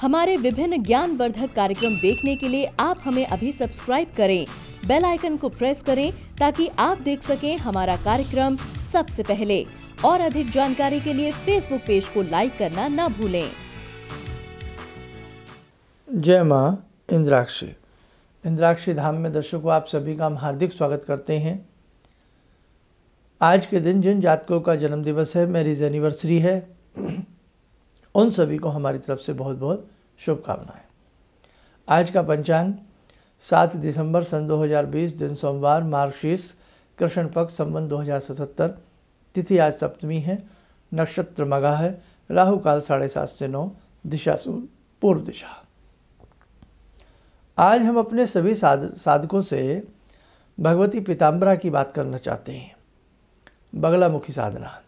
हमारे विभिन्न ज्ञानवर्धक कार्यक्रम देखने के लिए आप हमें अभी सब्सक्राइब करें। बेल आइकन को प्रेस करें ताकि आप देख सकें हमारा कार्यक्रम सबसे पहले। और अधिक जानकारी के लिए फेसबुक पेज को लाइक करना न भूलें। जय माँ, इंद्राक्षी। इंद्राक्षी धाम में दर्शकों, आप सभी का हम हार्दिक स्वागत करते हैं। आज के दिन जिन जातकों का जन्मदिवस है मैरिज एनिवर्सरी है, उन सभी को हमारी तरफ़ से बहुत बहुत शुभकामनाएँ। आज का पंचांग, सात दिसंबर सन 2020 दिन सोमवार, मार्गशीर्ष, कृष्ण पक्ष, संबंध 2077 तिथि आज सप्तमी है, नक्षत्र मगा है, राहु काल साढ़े सात से नौ, दिशा सूल पूर्व दिशा। आज हम अपने सभी साध, साधकों से भगवती पीताम्बरा की बात करना चाहते हैं। बगलामुखी साधना।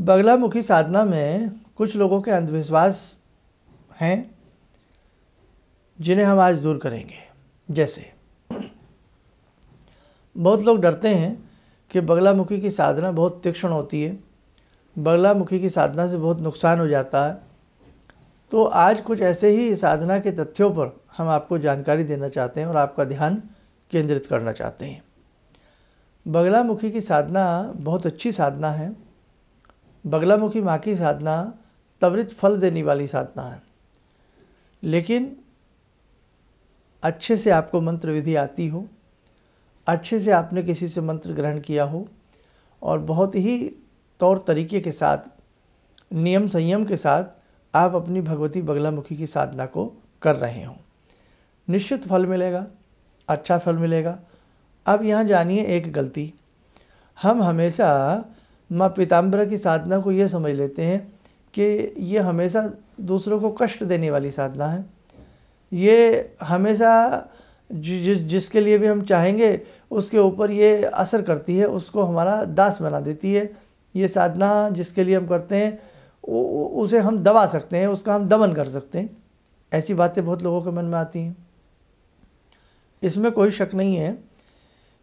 बगलामुखी साधना में कुछ लोगों के अंधविश्वास हैं, जिन्हें हम आज दूर करेंगे। जैसे, बहुत लोग डरते हैं कि बगलामुखी की साधना बहुत तीक्ष्ण होती है, बगलामुखी की साधना से बहुत नुकसान हो जाता है। तो आज कुछ ऐसे ही साधना के तथ्यों पर हम आपको जानकारी देना चाहते हैं और आपका ध्यान केंद्रित करना चाहते हैं। बगलामुखी की साधना बहुत अच्छी साधना है। बगलामुखी माँ की साधना त्वरित फल देने वाली साधना है। लेकिन अच्छे से आपको मंत्र विधि आती हो, अच्छे से आपने किसी से मंत्र ग्रहण किया हो, और बहुत ही तौर तरीके के साथ, नियम संयम के साथ आप अपनी भगवती बगलामुखी की साधना को कर रहे हों। निश्चित फल मिलेगा अच्छा फल मिलेगा अब यहाँ जानिए एक गलती। हम हमेशा माँ पीताम्बर की साधना को ये समझ लेते हैं कि ये हमेशा दूसरों को कष्ट देने वाली साधना है। ये हमेशा जिस जिसके लिए भी हम चाहेंगे, उसके ऊपर ये असर करती है, उसको हमारा दास बना देती है। ये साधना जिसके लिए हम करते हैं उसे हम दबा सकते हैं, उसका हम दमन कर सकते हैं। ऐसी बातें बहुत लोगों के मन में आती हैं। इसमें कोई शक नहीं है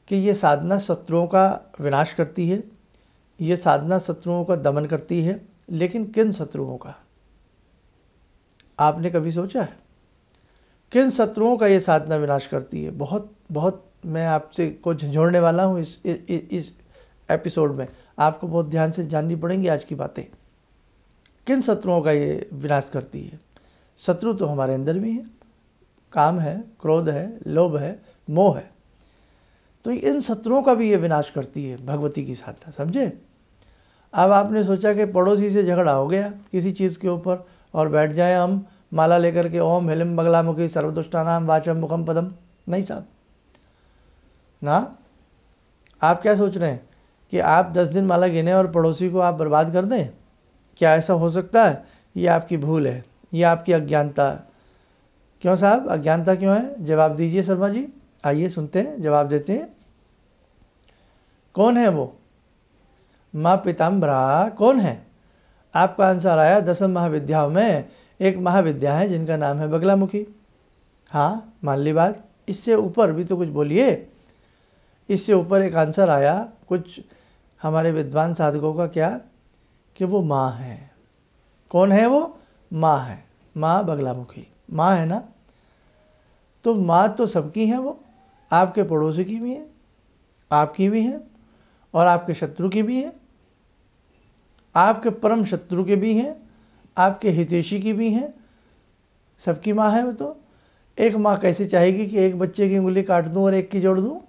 कि ये साधना शत्रुओं का विनाश करती है ये साधना शत्रुओं का दमन करती है लेकिन किन शत्रुओं का? आपने कभी सोचा है? किन शत्रुओं का ये साधना विनाश करती है? बहुत बहुत मैं आपसे को झंझोड़ने वाला हूँ इस, इस इस एपिसोड में। आपको बहुत ध्यान से जाननी पड़ेंगी आज की बातें। किन शत्रुओं का ये विनाश करती है? शत्रु तो हमारे अंदर भी हैं। काम है क्रोध है लोभ है मोह है। तो इन शत्रुओं का भी ये विनाश करती है, भगवती की साधना, समझे? अब आपने सोचा कि पड़ोसी से झगड़ा हो गया किसी चीज़ के ऊपर और बैठ जाए हम, माला लेकर के ओम हिलिम बगलामुखी सर्वदुष्टानाम वाचम मुखम पदम। नहीं साहब। ना? आप क्या सोच रहे हैं कि आप दस दिन माला गिने और पड़ोसी को आप बर्बाद कर दें? क्या ऐसा हो सकता है? ये आपकी भूल है, ये आपकी अज्ञानता। क्यों साहब? अज्ञानता क्यों है? जवाब दीजिए शर्मा जी। आइए सुनते हैं, जवाब देते हैं। कौन है वो? माँ पिताम्बरा, कौन है? आपका आंसर आया दसम महाविद्याओं में। एक महाविद्या है जिनका नाम है बगलामुखी। हाँ मान ली बात। इससे ऊपर भी तो कुछ बोलिए। इससे ऊपर एक आंसर आया, कुछ हमारे विद्वान साधकों का क्या? कि वो माँ है। कौन है वो? माँ है। माँ बगलामुखी। माँ है ना? तो माँ तो सबकी है वो। आपके पड़ोसी की भी है आपकी भी है और आपके शत्रु की भी है आपके परम शत्रु के भी हैं आपके हितेशी की भी हैं सबकी माँ है वो तो। एक माँ कैसे चाहेगी कि एक बच्चे की उंगली काट दूँ और एक की जोड़ दूँ?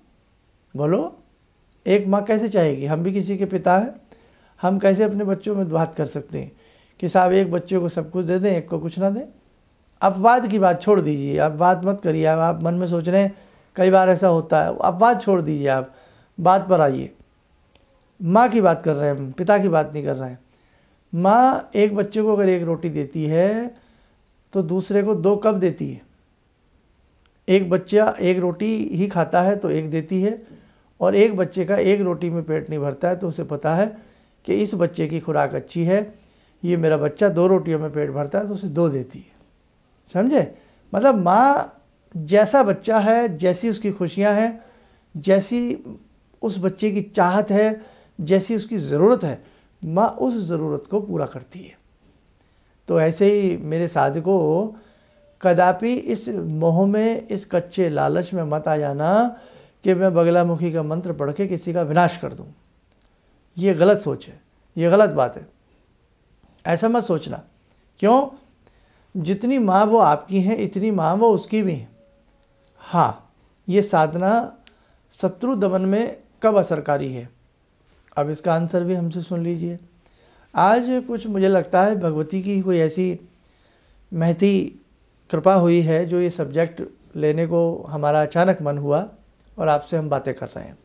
बोलो एक माँ कैसे चाहेगी? हम भी किसी के पिता हैं हम कैसे अपने बच्चों में बात कर सकते हैं कि साहब एक बच्चे को सब कुछ दे दें एक को कुछ ना दें? अपवाद की बात छोड़ दीजिए आप बात मत करिए आप, आप मन में सोच रहे हैं कई बार ऐसा होता है। अपवाद छोड़ दीजिए आप। बात पर आइए। माँ की बात कर रहे हैं पिता की बात नहीं कर रहे हैं। माँ एक बच्चे को अगर एक रोटी देती है तो दूसरे को दो कब देती है। एक बच्चा एक रोटी ही खाता है तो एक देती है। और एक बच्चे का एक रोटी में पेट नहीं भरता है तो उसे पता है कि इस बच्चे की खुराक अच्छी है। ये मेरा बच्चा दो रोटियों में पेट भरता है तो उसे दो देती है। समझे? मतलब माँ जैसा बच्चा है, जैसी उसकी खुशियाँ हैं, जैसी उस बच्चे की चाहत है, जैसी उसकी ज़रूरत है, माँ उस ज़रूरत को पूरा करती है। तो ऐसे ही मेरे साधकों, कदापि इस मोह में, इस कच्चे लालच में मत आ जाना कि मैं बगलामुखी का मंत्र पढ़ के किसी का विनाश कर दूँ। ये गलत सोच है, ये गलत बात है। ऐसा मत सोचना। क्यों? जितनी माँ वो आपकी हैं, इतनी माँ वो उसकी भी हैं। हाँ ये साधना शत्रु दमन में कब असरकारी है? अब इसका आंसर भी हमसे सुन लीजिए। आज कुछ मुझे लगता है भगवती की कोई ऐसी महती कृपा हुई है जो ये सब्जेक्ट लेने को हमारा अचानक मन हुआ और आपसे हम बातें कर रहे हैं।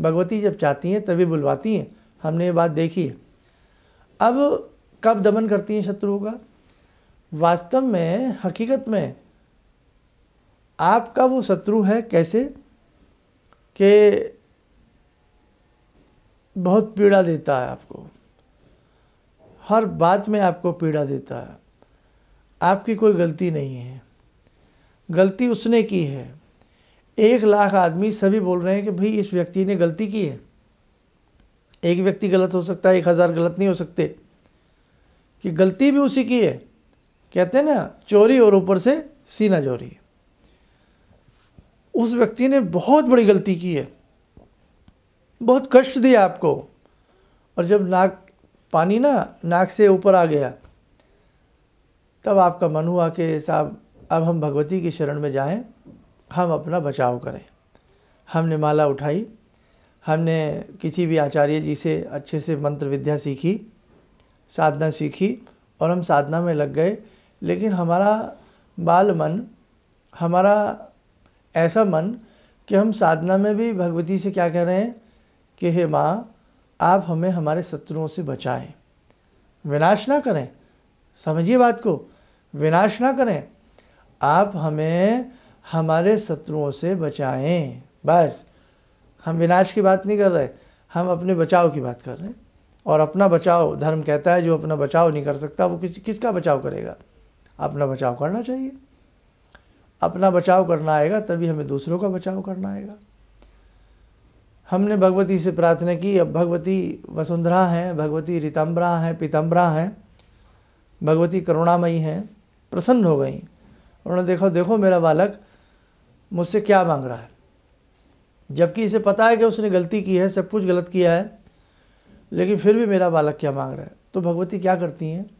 भगवती जब चाहती हैं, तभी बुलवाती हैं। हमने ये बात देखी है। अब कब दमन करती हैं शत्रुओं का? वास्तव में, हकीकत में आपका वो शत्रु है कैसे? कि बहुत पीड़ा देता है आपको। हर बात में आपको पीड़ा देता है। आपकी कोई गलती नहीं है। गलती उसने की है। एक लाख आदमी सभी बोल रहे हैं कि भाई इस व्यक्ति ने गलती की है। एक व्यक्ति गलत हो सकता है, एक हज़ार गलत नहीं हो सकते। कि गलती भी उसी की है। कहते हैं ना, चोरी और ऊपर से सीना चोरी। उस व्यक्ति ने बहुत बड़ी गलती की है। बहुत कष्ट दिया आपको। और जब नाक, पानी ना नाक से ऊपर आ गया, तब आपका मन हुआ कि साहब, अब हम भगवती की शरण में जाएँ, हम अपना बचाव करें। हमने माला उठाई, हमने किसी भी आचार्य जी से अच्छे से मंत्र विद्या सीखी, साधना सीखी, और हम साधना में लग गए। लेकिन हमारा बाल मन, हमारा ऐसा मन कि हम साधना में भी भगवती से क्या कह रहे हैं? कि हे माँ, आप हमें हमारे शत्रुओं से बचाएँ। विनाश ना करें। समझिए बात को। विनाश ना करें। आप हमें हमारे शत्रुओं से बचाएँ। बस। हम विनाश की बात नहीं कर रहे हम अपने बचाव की बात कर रहे हैं। और अपना बचाव, धर्म कहता है, जो अपना बचाव नहीं कर सकता, वो किसी, किसका बचाव करेगा? अपना बचाव करना चाहिए। अपना बचाव करना आएगा, तभी हमें दूसरों का बचाव करना आएगा। हमने भगवती से प्रार्थना की, अब भगवती वसुंधरा हैं, भगवती रितंबरा हैं पीतम्बरा हैं, भगवती करुणामयी हैं, प्रसन्न हो गई। उन्होंने देखो देखो मेरा बालक, मुझसे क्या मांग रहा है? जबकि इसे पता है कि उसने गलती की है, सब कुछ गलत किया है, लेकिन फिर भी मेरा बालक क्या मांग रहा है? तो भगवती क्या करती हैं?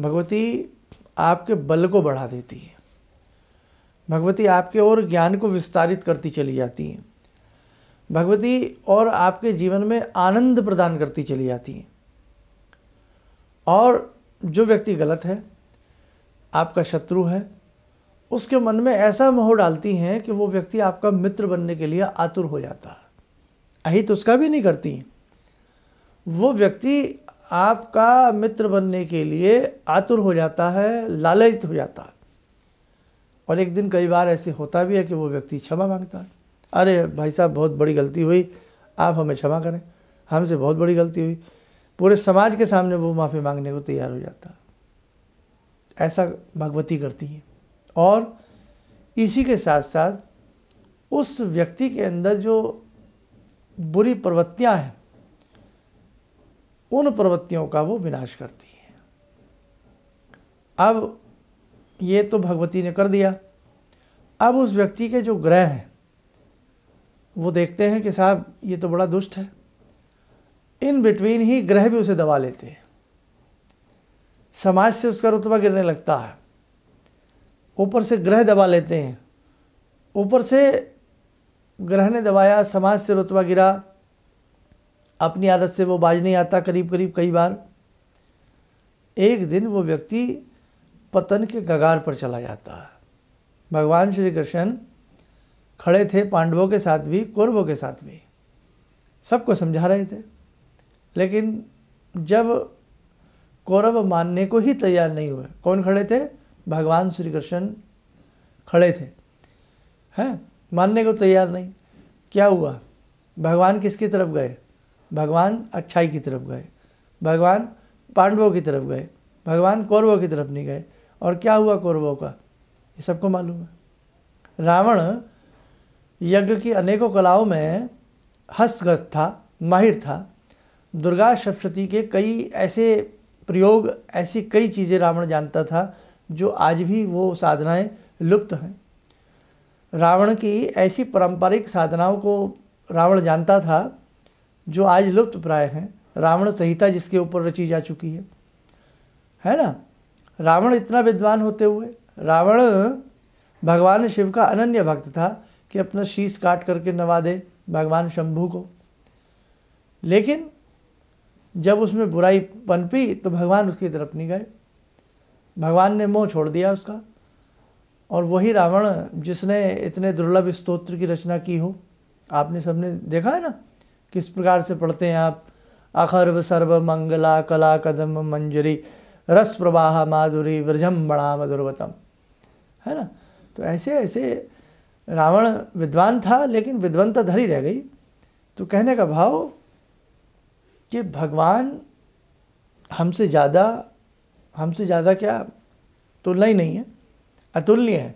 भगवती आपके बल को बढ़ा देती है। भगवती आपके और ज्ञान को विस्तारित करती चली जाती हैं। भगवती और आपके जीवन में आनंद प्रदान करती चली जाती हैं। और जो व्यक्ति गलत है, आपका शत्रु है, उसके मन में ऐसा मोह डालती हैं कि वो व्यक्ति आपका मित्र बनने के लिए आतुर हो जाता है। अहित उसका भी नहीं करती वो व्यक्ति आपका मित्र बनने के लिए आतुर हो जाता है, लालयित हो जाता है। और एक दिन कई बार ऐसे होता भी है कि वो व्यक्ति क्षमा माँगता है। अरे भाई साहब, बहुत बड़ी गलती हुई, आप हमें क्षमा करें। हमसे बहुत बड़ी गलती हुई। पूरे समाज के सामने वो माफ़ी मांगने को तैयार हो जाता है। ऐसा भगवती करती है। और इसी के साथ साथ उस व्यक्ति के अंदर जो बुरी प्रवृत्तियाँ हैं, उन प्रवृत्तियों का वो विनाश करती है। अब ये तो भगवती ने कर दिया। अब उस व्यक्ति के जो ग्रह हैं, वो देखते हैं कि साहब, ये तो बड़ा दुष्ट है। इन बिटवीन ही ग्रह भी उसे दबा लेते हैं। समाज से उसका रुतबा गिरने लगता है। ऊपर से ग्रह दबा लेते हैं। ऊपर से ग्रह ने दबाया, समाज से रुतबा गिरा। अपनी आदत से वो बाज नहीं आता करीब करीब कई बार। एक दिन वो व्यक्ति पतन के कगार पर चला जाता। है भगवान श्री कृष्ण खड़े थे पांडवों के साथ भी, कौरवों के साथ भी। सबको समझा रहे थे। लेकिन जब कौरव मानने को ही तैयार नहीं हुए, कौन खड़े थे? भगवान श्री कृष्ण खड़े थे। हैं? मानने को तैयार नहीं। क्या हुआ? भगवान किसकी तरफ़ गए? भगवान अच्छाई की तरफ़ गए। भगवान पांडवों की तरफ़ गए। भगवान कौरवों की तरफ़ नहीं गए। और क्या हुआ कौरवों का? ये सबको मालूम है। रावण यज्ञ की अनेकों कलाओं में हस्तगत था, माहिर था। दुर्गा सप्तती के कई ऐसे प्रयोग, ऐसी कई चीज़ें रावण जानता था, जो आज भी वो साधनाएँ लुप्त हैं। रावण की ऐसी पारंपरिक साधनाओं को रावण जानता था, जो आज लुप्त प्राय हैं। रावण संहिता जिसके ऊपर रची जा चुकी है। है ना? रावण इतना विद्वान होते हुए, रावण भगवान शिव का अनन्य भक्त था कि अपना शीश काट करके नवा दे भगवान शंभू को। लेकिन जब उसमें बुराई पनपी तो भगवान उसकी तरफ़ नहीं गए। भगवान ने मोह छोड़ दिया उसका। और वही रावण जिसने इतने दुर्लभ स्तोत्र की रचना की हो, आपने सबने देखा है ना? किस प्रकार से पढ़ते हैं आप? अखर्व सर्व मंगला कला कदम मंजरी। रस प्रवाह माधुरी व्रजम बड़ा मधुरवतम। है ना? तो ऐसे ऐसे रावण विद्वान था, लेकिन विद्वंता धरी रह गई। तो कहने का भाव कि भगवान हमसे ज़्यादा हमसे ज़्यादा क्या तुलना ही नहीं है, अतुल्य है।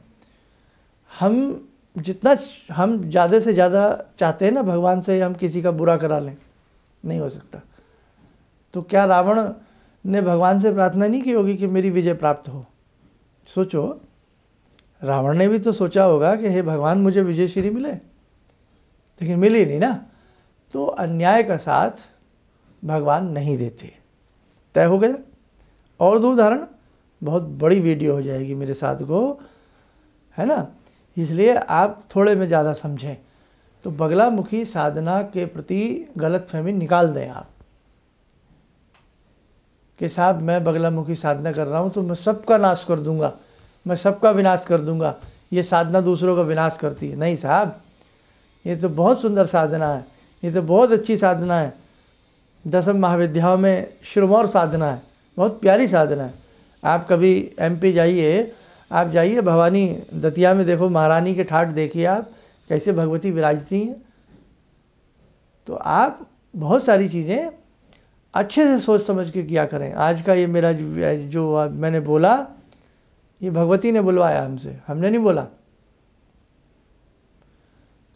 हम जितना, हम ज़्यादा से ज़्यादा चाहते हैं ना भगवान से हम किसी का बुरा करा लें, नहीं हो सकता। तो क्या रावण ने भगवान से प्रार्थना नहीं की होगी कि मेरी विजय प्राप्त हो। सोचो, रावण ने भी तो सोचा होगा कि हे भगवान, मुझे विजय श्री मिले। लेकिन मिली नहीं ना। तो अन्याय का साथ भगवान नहीं देते। तय हो गया? और दो उदाहरण। बहुत बड़ी वीडियो हो जाएगी मेरे साथ को। है ना? इसलिए आप थोड़े में ज़्यादा समझें। तो बगलामुखी साधना के प्रति गलत फहमी निकाल दें आप। कि साहब मैं बगलामुखी साधना कर रहा हूँ तो मैं सबका नाश कर दूँगा। मैं सबका विनाश कर दूँगा। ये साधना दूसरों का विनाश करती है। नहीं साहब, ये तो बहुत सुंदर साधना है। ये तो बहुत अच्छी साधना है। दसम महाविद्याओं में श्रमौर साधना है। बहुत प्यारी साधना है। आप कभी एमपी जाइए, आप जाइए भवानी दतिया में, देखो महारानी के ठाट देखिए आप, कैसे भगवती विराजती हैं। तो आप बहुत सारी चीज़ें अच्छे से सोच समझ के किया करें। आज का ये मेरा जो, मैंने बोला ये भगवती ने बुलवाया हमसे। हमने नहीं बोला।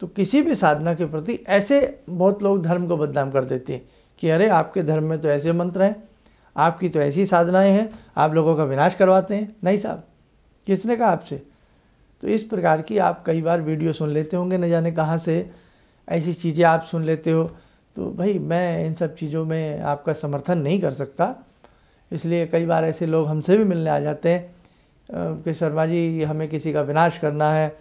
तो किसी भी साधना के प्रति ऐसे बहुत लोग धर्म को बदनाम कर देते हैं कि अरे आपके धर्म में तो ऐसे मंत्र हैं आपकी तो ऐसी साधनाएँ हैं आप लोगों का विनाश करवाते हैं। नहीं साहब किसने कहा आपसे? तो इस प्रकार की आप कई बार वीडियो सुन लेते होंगे न जाने कहाँ से। ऐसी चीज़ें आप सुन लेते हो तो भाई मैं इन सब चीज़ों में आपका समर्थन नहीं कर सकता। इसलिए कई बार ऐसे लोग हमसे भी मिलने आ जाते हैं कि शर्मा जी हमें किसी का विनाश करना है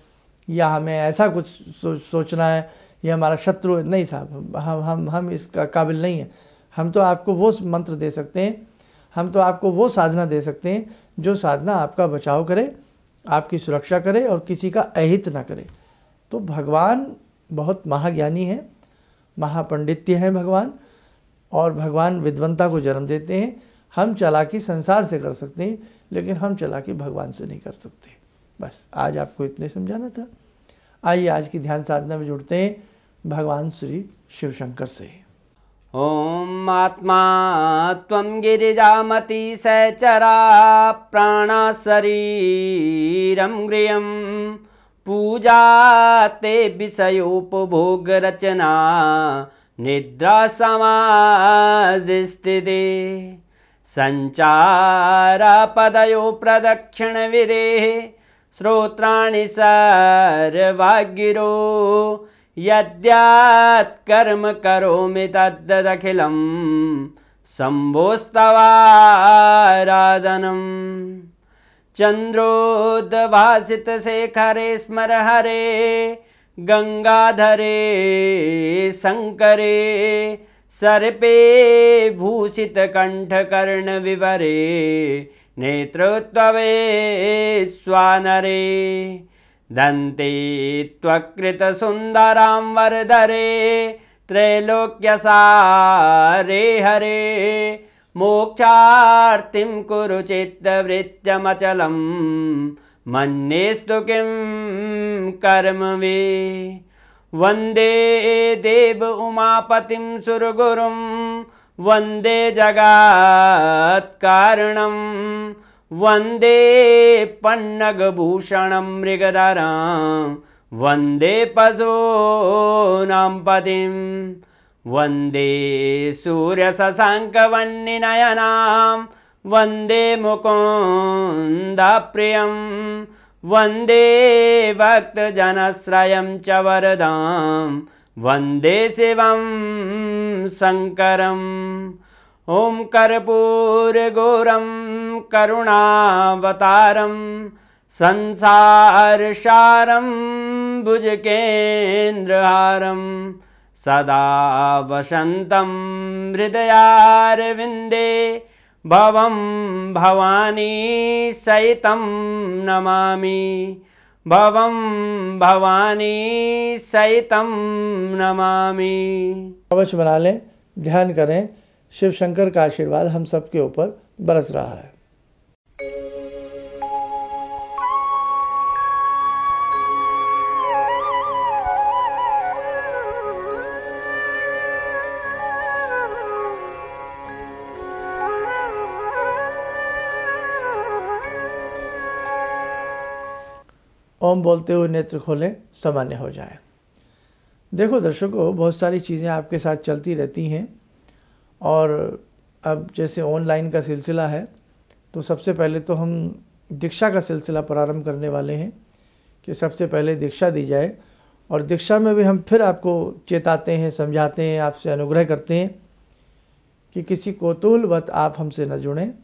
या हमें ऐसा कुछ सो, सोचना है ये हमारा शत्रु है। नहीं साहब हम हम हम इसका काबिल नहीं है। हम तो आपको वो मंत्र दे सकते हैं हम तो आपको वो साधना दे सकते हैं जो साधना आपका बचाव करे आपकी सुरक्षा करे और किसी का अहित ना करे। तो भगवान बहुत महाज्ञानी है। महापंडित्य हैं भगवान और भगवान विद्वंता को जन्म देते हैं। हम चालाकी संसार से कर सकते हैं, लेकिन हम चालाकी भगवान से नहीं कर सकते। बस, आज आपको इतने समझाना था। आइए आज की ध्यान साधना में जुड़ते हैं भगवान श्री शिव शंकर से। ओम आत्मा त्वं गिरिजामति सचरा प्राणशरीरं गृहं पूजा ते विषयोपभोगरचना निद्रासमाधिस्थिते सञ्चारपदयो प्रदक्षिणविदेः श्रोत्राणि सर्वागिरो यद्यात्कर्म करोमि तद्दखिलं शम्भोस्तवाराधनम् चन्द्रोद्भासितशेखरे स्मर हरे गङ्गाधरे शङ्करे सर्पे भूषितकण्ठकर्णविवरे नेतृत्ववे स्वानरे दन्ते त्वकृतसुन्दरां वरदरे त्रैलोक्यसारे हरे मोक्षार्तिं कुरु चित्तवृत्तमचलं मन्येस्तु किं कर्म वे? वन्दे देव उमापतिं सुरगुरुं। वन्दे जगत्कारणं वन्दे पन्नगभूषणं मृगधरां। वन्दे पशूनां पतिं वन्दे सूर्यशशाङ्कवन्निनयनां वन्दे मुकुन्दप्रियं वन्दे भक्तजनश्रयं च वरदां वन्दे शिवं शङ्करम्। ॐ कर्पूरगौरं करुणावतारं संसारसारं भुजकेन्द्रहारं सदा वसन्तं हृदयारविन्दे भवं भवानी सहितं नमामि। भवं भवानी सहितं नमामि। कवच बना लें, ध्यान करें, शिव शंकर का आशीर्वाद हम सबके ऊपर बरस रहा है। ओम बोलते हुए नेत्र खोलें, सामान्य हो जाए। देखो दर्शकों, बहुत सारी चीज़ें आपके साथ चलती रहती हैं और अब जैसे ऑनलाइन का सिलसिला है तो सबसे पहले तो हम दीक्षा का सिलसिला प्रारंभ करने वाले हैं कि सबसे पहले दीक्षा दी जाए और दीक्षा में भी हम फिर आपको चेताते हैं, समझाते हैं, आपसे अनुग्रह करते हैं कि किसी कोतूहलवत आप हमसे न जुड़ें।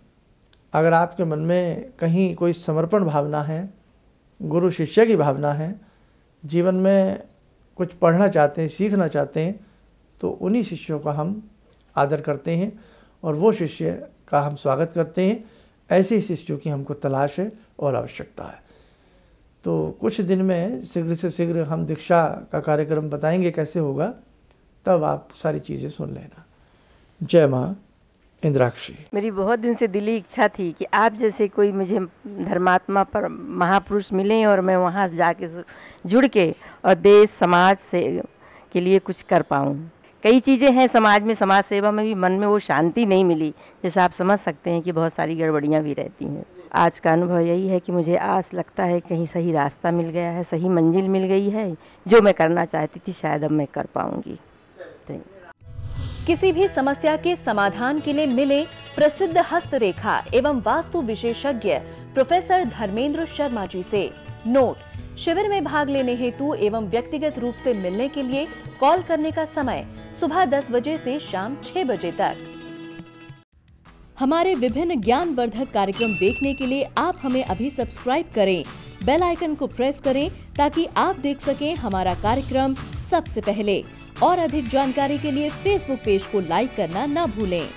अगर आपके मन में कहीं कोई समर्पण भावना है गुरु शिष्य की भावना है, जीवन में कुछ पढ़ना चाहते हैं, सीखना चाहते हैं तो उन्हीं शिष्यों का हम आदर करते हैं और वो शिष्य का हम स्वागत करते हैं। ऐसे ही शिष्यों की हमको तलाश है और आवश्यकता है। तो कुछ दिन में शीघ्र से शीघ्र हम दीक्षा का कार्यक्रम बताएँगे कैसे होगा, तब आप सारी चीज़ें सुन लेना। जय माँ। इंद्राक्षी। मेरी बहुत दिन से दिली इच्छा थी कि आप जैसे कोई मुझे धर्मात्मा पर महापुरुष मिले और मैं वहाँ जाके जुड़ के और देश, समाज से के लिए कुछ कर पाऊँ। कई चीज़ें हैं समाज में, समाज सेवा में भी मन में वो शांति नहीं मिली। जैसे आप समझ सकते हैं कि बहुत सारी गड़बड़ियाँ भी रहती हैं। आज का अनुभव यही है कि मुझे आस लगता है कहीं सही रास्ता मिल गया है, सही मंजिल मिल गई है, जो मैं करना चाहती थी शायद अब मैं कर पाऊँगी। किसी भी समस्या के समाधान के लिए मिले प्रसिद्ध हस्तरेखा एवं वास्तु विशेषज्ञ प्रोफेसर धर्मेंद्र शर्मा जी से नोट। शिविर में भाग लेने हेतु एवं व्यक्तिगत रूप से मिलने के लिए कॉल करने का समय सुबह 10 बजे से शाम 6 बजे तक। हमारे विभिन्न ज्ञान वर्धक कार्यक्रम देखने के लिए आप हमें अभी सब्सक्राइब करें, बेल आइकन को प्रेस करें ताकि आप देख सकें हमारा कार्यक्रम सबसे पहले। और अधिक जानकारी के लिए फेसबुक पेज को लाइक करना न भूलें।